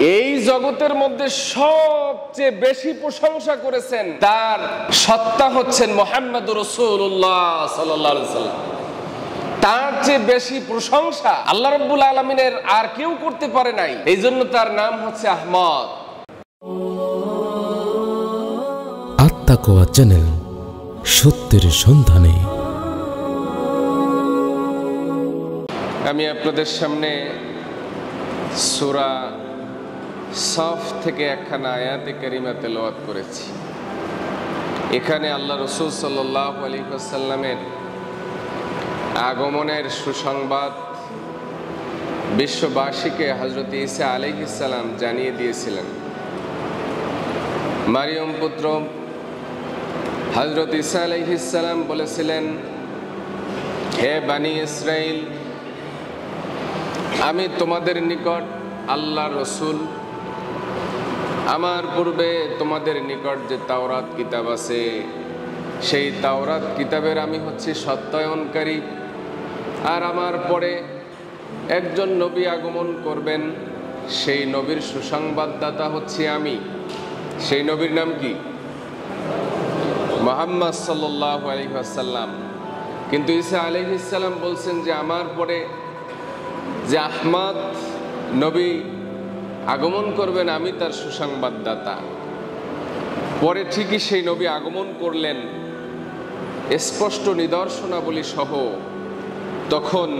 এই জগতের মধ্যে সবচেয়ে বেশি প্রশংসা করেছেন তার সত্তা হচ্ছেন মোহাম্মদ রসুল্লাহ সাল্লাম তার চেয়ে বেশি প্রশংসা আল্লাহ রব্বুল আলমিনের আর কেউ করতে পারে নাই। এই জন্য তার নাম হচ্ছে আহমদ। আত্মাকোয়া চ্যানেল সত্যের সন্ধানে। আমি আপনাদের সামনে সুরা সফ থেকে একখানা আয়াতে কারিমা তেলাওয়াত করেছি। এখানে আল্লাহ রসুল সাল্লাহ আলী সাল্লামের আগমনের সুসংবাদ বিশ্ববাসীকে হজরত ইসা আলিহিসাল্লাম জানিয়ে দিয়েছিলেন। মারিয়ম পুত্র হজরত ইসা আলহিসাল্লাম বলেছিলেন, হে বানি ইসরাইল আমি তোমাদের নিকট আল্লাহ রসুল আমার পূর্বে তোমাদের নিকট যে তাওরাত কিতাব আছে, সেই তাওরাত কিতাবের আমি হচ্ছি সত্যায়নকারী। আর আমার পরে একজন নবী আগমন করবেন, সেই নবীর সুসংবাদদাতা হচ্ছি আমি। সেই নবীর নাম কি? মোহাম্মদ সাল্লাহ আলহাসাল্লাম কিন্তু ঈসা আলহিসাল্লাম বলছেন যে, আমার পরে যে আহমদ নবী আগমন করবেন আমি তার সুসংবাদদাতা। পরে ঠিকই সেই নবী আগমন করলেন। স্পষ্ট নিদর্শনাবলী সহ তখন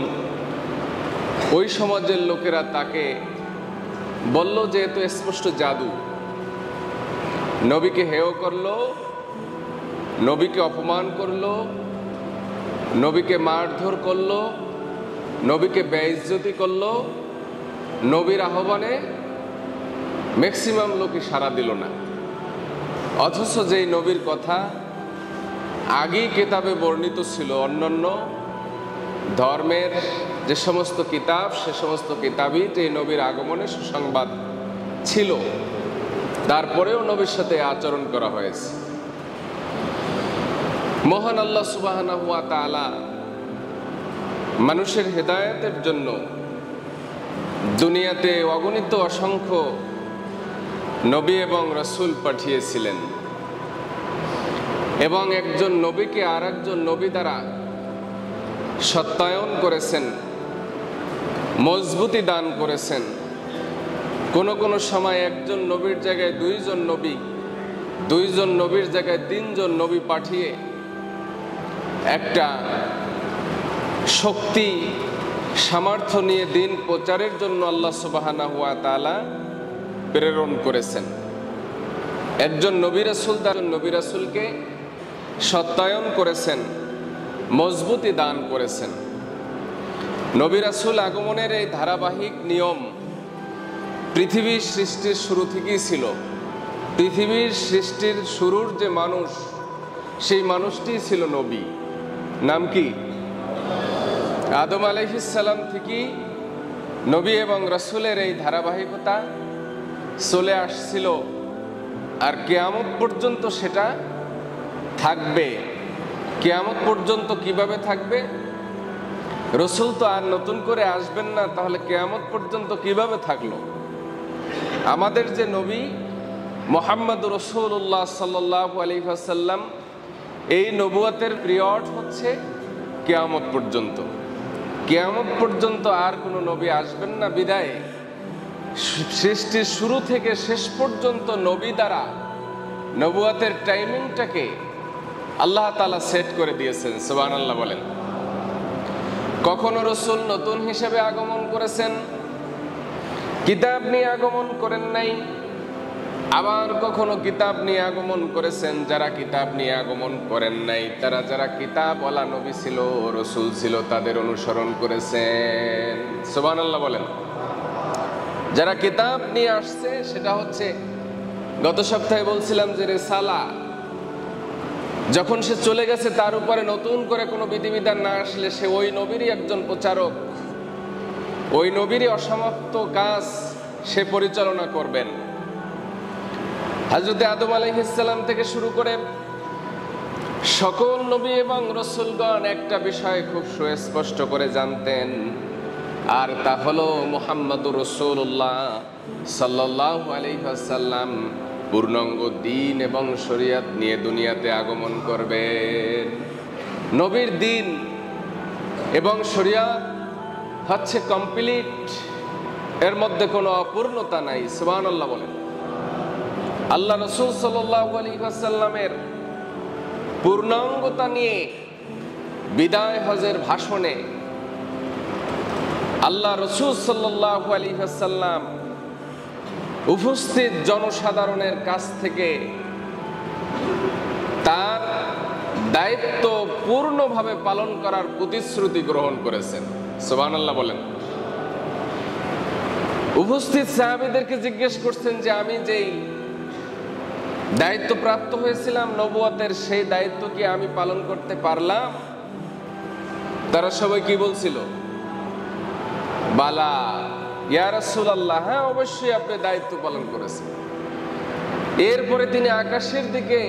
ওই সমাজের লোকেরা তাকে বলল যে এত স্পষ্ট জাদু, নবীকে হেয় করল, নবীকে অপমান করল, নবীকে মারধর করল, নবীকে বেইজ্জতি করল, নবীর আহ্বানে ম্যাক্সিমাম লোকই সাড়া দিল না। অথচ যেই নবীর কথা আগেই কেতাবে বর্ণিত ছিল, অন্যান্য ধর্মের যে সমস্ত কিতাব, সে সমস্ত কিতাবই এই নবীর আগমনে সুসংবাদ ছিল। তারপরেও নবীর সাথে আচরণ করা হয়েছে। মহান আল্লাহ সুবাহ মানুষের হেদায়তের জন্য দুনিয়াতে অগণিত অসংখ্য নবী এবং রসুল পাঠিয়েছিলেন। এবং একজন নবীকে আর একজন নবী দ্বারা সত্যায়ন করেছেন, মজবুতি দান করেছেন। কোনো কোনো সময় একজন নবীর জায়গায় দুইজন নবী, দুইজন নবীর জায়গায় তিনজন নবী পাঠিয়ে একটা শক্তি, সামর্থ্য নিয়ে দিন প্রচারের জন্য আল্লাহ সুবাহানা হুয়া তালা প্রেরণ করেছেন। একজন নবী রাসুল তার নবী রাসুলকে সত্যায়ন করেছেন, মজবুতি দান করেছেন। নবী রাসুল আগমনের এই ধারাবাহিক নিয়ম পৃথিবীর সৃষ্টির শুরু থেকেই ছিল। পৃথিবীর সৃষ্টির শুরুর যে মানুষ, সেই মানুষটি ছিল নবী। নাম কি? আদম আলহিসাল্লাম থেকেই নবী এবং রসুলের এই ধারাবাহিকতা চলে আসছিল আর কেয়ামত পর্যন্ত সেটা থাকবে। কেয়ামত পর্যন্ত কীভাবে থাকবে? রসুল তো আর নতুন করে আসবেন না, তাহলে কেয়ামত পর্যন্ত কীভাবে থাকল? আমাদের যে নবী মোহাম্মদ রসুল্লাহ সাল্লাহ আলহাসাল্লাম এই নবুয়াতের পিরিয়ড হচ্ছে কেয়ামত পর্যন্ত। কেয়ামত পর্যন্ত আর কোনো নবী আসবেন না, বিদায়। সৃষ্টির শুরু থেকে শেষ পর্যন্ত নবী দ্বারা নবুয়াতের টাইমিংটাকে আল্লাহ তালা সেট করে দিয়েছেন সোবান আল্লাহ বলেন। কখনো রসুল নতুন হিসেবে আগমন করেছেন, কিতাব নিয়ে আগমন করেন নাই, আবার কখনো কিতাব নিয়ে আগমন করেছেন, যারা কিতাব নিয়ে আগমন করেন নাই, তারা যারা কিতাব ওলা নবী ছিল, রসুল ছিল, তাদের অনুসরণ করেছেন সোবান আল্লাহ বলেন। যারা কিতাব নিয়ে আসছে, সেটা হচ্ছে গত সপ্তাহে বলছিলাম যে রেসালা, যখন সে চলে গেছে, তার উপরে নতুন করে কোনো বিধিবিধান না আসলে সে ওই নবীরই একজন প্রচারক। ওই নবীরই অসমাপ্ত কাজ সে পরিচালনা করবেন। হাজরতে আদম আলহিসাল্লাম থেকে শুরু করে সকল নবী এবং রসুলগণ একটা বিষয় খুব সুস্পষ্ট করে জানতেন। আর তা হলো মোহাম্মদুর রসুল্লাহ সাল্লাহ আলহাসাল্লাম পূর্ণাঙ্গ দিন এবং শরিয়াত নিয়ে দুনিয়াতে আগমন করবেন নবীর দিন এবং শরিয়াত হচ্ছে কমপ্লিট, এর মধ্যে কোনো অপূর্ণতা নাই আল্লাহ বলেন। আল্লাহ রসুল সাল্লাহ আলহাসাল্লামের পূর্ণাঙ্গতা নিয়ে বিদায় হজের ভাষণে আল্লাহ রসুল সাল্লাহ আলহাসাল্লাম উপস্থিত জনসাধারণের কাছ থেকে তার দায়িত্ব পূর্ণভাবে পালন করার প্রতিশ্রুতি গ্রহণ করেছেন। সোবান আল্লাহ বলেন। উপস্থিত সাহাবিদেরকে জিজ্ঞেস করছেন যে আমি যেই দায়িত্ব প্রাপ্ত হয়েছিলাম, নবুয়াতের সেই দায়িত্ব কি আমি পালন করতে পারলাম? তারা সবাই কি বলছিল? বালা ইয়ারসুল আল্লাহ হ্যাঁ অবশ্যই আপনি দায়িত্ব পালন করেছেন। এরপরে তিনি আকাশের দিকে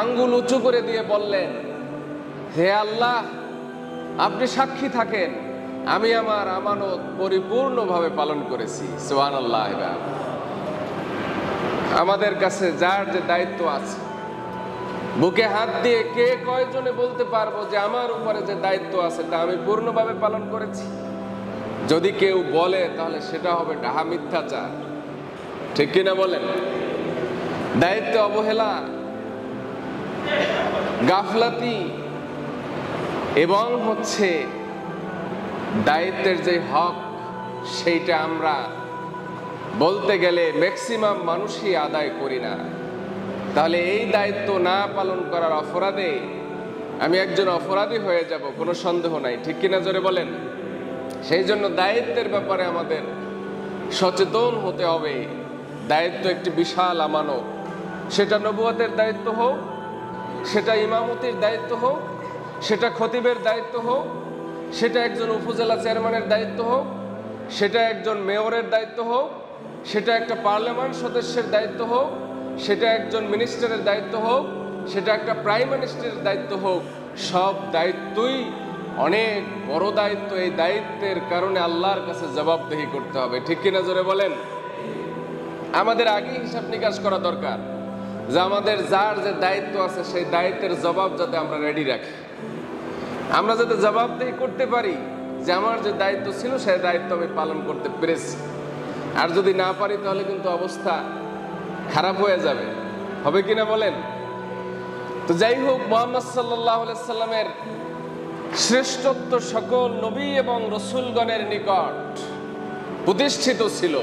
আঙ্গুল উঁচু করে দিয়ে বললেন, হে আল্লাহ, আপনি সাক্ষী থাকেন, আমি আমার আমানত পরিপূর্ণভাবে পালন করেছি। সোহান আল্লাহ আমাদের কাছে যার যে দায়িত্ব আছে, বুকে হাত দিয়ে কে কয়জনে বলতে পারব যে আমার উপরে যে দায়িত্ব আছে, তা আমি পূর্ণভাবে পালন করেছি? যদি কেউ বলে, তাহলে সেটা হবে ডাহা মিথ্যাচার। ঠিক কিনা বলেন? দায়িত্ব অবহেলা, গাফলাতি, এবং হচ্ছে দায়িত্বের যে হক, সেইটা আমরা বলতে গেলে ম্যাক্সিমাম মানুষই আদায় করি না। তাহলে এই দায়িত্ব না পালন করার অপরাধে আমি একজন অপরাধী হয়ে যাব, কোনো সন্দেহ নাই। ঠিক কিনা জোরে বলেন? সেই জন্য দায়িত্বের ব্যাপারে আমাদের সচেতন হতে হবে। দায়িত্ব একটি বিশাল আমানত। সেটা নবুয়াতের দায়িত্ব হোক, সেটা ইমামতির দায়িত্ব হোক, সেটা খতিবের দায়িত্ব হোক, সেটা একজন উপজেলা চেয়ারম্যানের দায়িত্ব হোক, সেটা একজন মেয়রের দায়িত্ব হোক, সেটা একটা পার্লামেন্ট সদস্যের দায়িত্ব হোক, সেটা একজন মিনিস্টারের দায়িত্ব হোক, সেটা একটা প্রাইম মিনিস্টারের দায়িত্ব হোক, সব দায়িত্বই অনেক বড় দায়িত্ব এই দায়িত্বের কারণে আল্লাহর কাছে জবাবদেহি করতে হবে। ঠিক কিনা জোরে বলেন? আমাদের আগে হিসাব নিকাশ করা দরকার যে আমাদের যার যে দায়িত্ব আছে সেই দায়িত্বের জবাব যাতে আমরা রেডি রাখি। আমরা যাতে জবাবদেহি করতে পারি যে আমার যে দায়িত্ব ছিল সেই দায়িত্ব আমি পালন করতে পেরেছি। আর যদি না পারি তাহলে কিন্তু অবস্থা খারাপ হয়ে যাবে। হবে কিনা বলেন? তো যাই হোক, মোহাম্মদ সাল্লাহ সাল্লামের শ্রেষ্ঠত্ব সকল নবী এবং রসুলগণের নিকট প্রতিষ্ঠিত ছিল।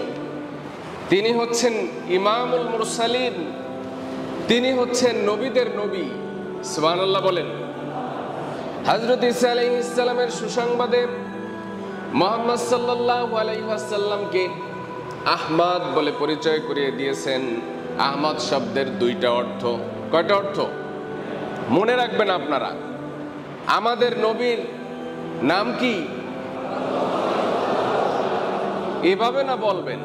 তিনি হচ্ছেন ইমামুল মুরসালিন। তিনি হচ্ছেন নবীদের নবী। সুবান বলেন হজরত ইসা আলাই ইসলামের সুসংবাদে মোহাম্মদ সাল্লাহ আলাইসাল্লামকে আহমাদ বলে পরিচয় করিয়ে দিয়েছেন। আহমদ শব্দের দুইটা অর্থ। কয়টা অর্থ? মনে রাখবেন আপনারা আমাদের নবীর নাম কি? এভাবে না বলবেন?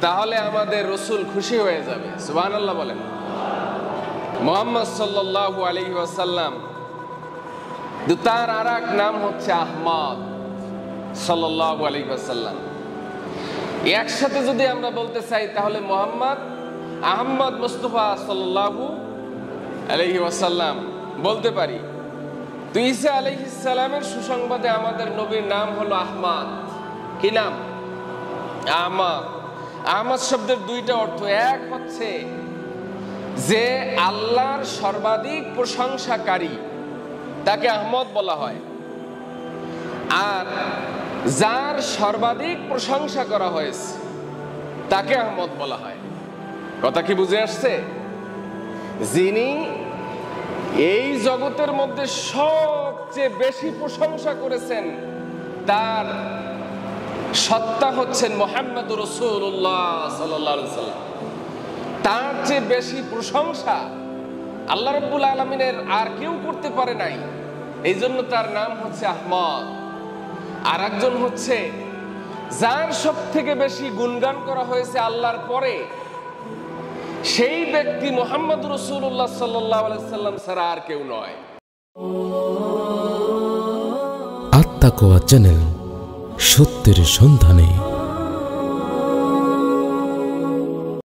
তাহলে আমাদের রসুল খুশি হয়ে যাবে। সুবান আল্লাহ বলেন। মোহাম্মদ সাল্লাহ আলহি ওয়াসাল্লাম তার আর এক নাম হচ্ছে আহমদ সাল্লাহ আলহি ওয়াসাল্লাম। একসাথে যদি আমরা বলতে চাই, তাহলে মোহাম্মদ আহম্মদ মুস্তফা সাল্লাহু আলহি ওয়াসাল্লাম বলতে পারি তো ঈসা আলহিসাল্লামের সুসংবাদে আমাদের নবীর নাম হলো আহমাদ। কি নাম? আহমদ। আহমদ শব্দের দুইটা অর্থ। এক হচ্ছে যে আল্লাহর সর্বাধিক প্রশংসাকারী, তাকে আহমদ বলা হয়। আর যার সর্বাধিক প্রশংসা করা হয়েছে, তাকে আহমদ বলা হয়। কথা কি বুঝে আসছে? যিনি এই জগতের মধ্যে সবচেয়ে বেশি প্রশংসা করেছেন তার সত্তা হচ্ছেন মোহাম্মদ রসুল্লাহ সাল্লাম তার চেয়ে বেশি প্রশংসা আল্লাহ রব্বুল আলমিনের আর কেউ করতে পারে নাই। এই জন্য তার নাম হচ্ছে আহমদ। আর একজন হচ্ছে, যার সব থেকে বেশি গুণগান করা হয়েছে আল্লাহর পরে সেই ব্যক্তি মোহাম্মদ রসুল্লাহ সাল্লাম ছাড়া আর কেউ নয়। আত্মাকোয়া চ্যানেল সত্যের সন্ধানে।